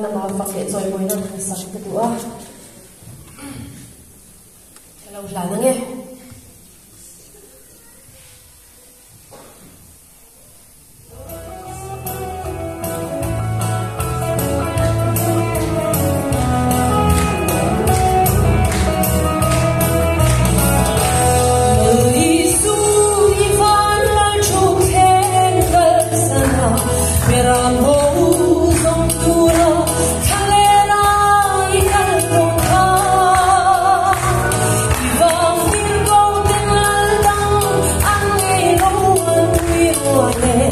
na ma fa ke choi moi na morning.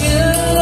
you.